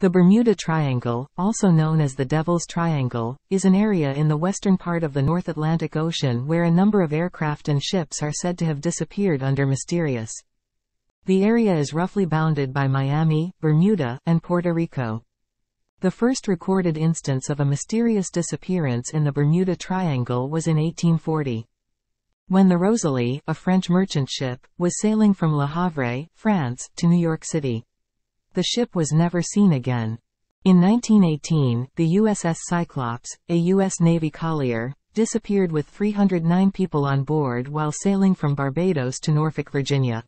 The Bermuda Triangle, also known as the Devil's Triangle, is an area in the western part of the North Atlantic Ocean where a number of aircraft and ships are said to have disappeared under mysterious. The area is roughly bounded by Miami, Bermuda, and Puerto Rico. The first recorded instance of a mysterious disappearance in the Bermuda Triangle was in 1840. When the Rosalie, a French merchant ship, was sailing from Le Havre, France, to New York City. The ship was never seen again. In 1918, the USS Cyclops, a U.S. Navy collier, disappeared with 309 people on board while sailing from Barbados to Norfolk, Virginia.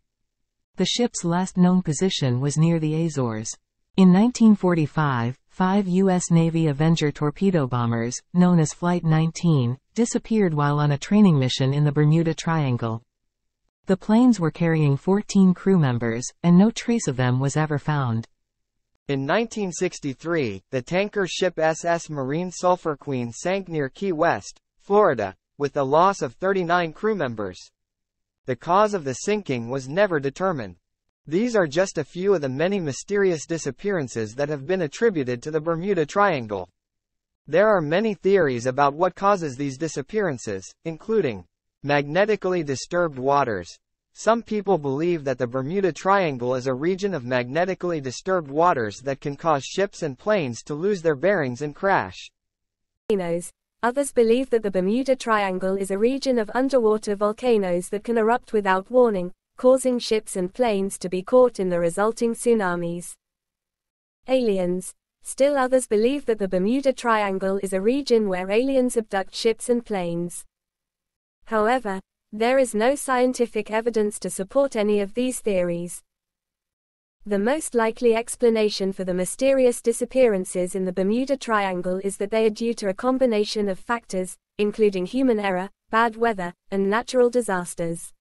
The ship's last known position was near the Azores. In 1945, five U.S. Navy Avenger torpedo bombers, known as Flight 19, disappeared while on a training mission in the Bermuda Triangle. The planes were carrying 14 crew members, and no trace of them was ever found. In 1963, the tanker ship SS Marine Sulphur Queen sank near Key West, Florida, with the loss of 39 crew members. The cause of the sinking was never determined. These are just a few of the many mysterious disappearances that have been attributed to the Bermuda Triangle. There are many theories about what causes these disappearances, including Magnetically disturbed waters. Some people believe that the Bermuda Triangle is a region of magnetically disturbed waters that can cause ships and planes to lose their bearings and crash. Others believe that the Bermuda Triangle is a region of underwater volcanoes that can erupt without warning, causing ships and planes to be caught in the resulting tsunamis. Aliens. Still others believe that the Bermuda Triangle is a region where aliens abduct ships and planes. However, there is no scientific evidence to support any of these theories. The most likely explanation for the mysterious disappearances in the Bermuda Triangle is that they are due to a combination of factors, including human error, bad weather, and natural disasters.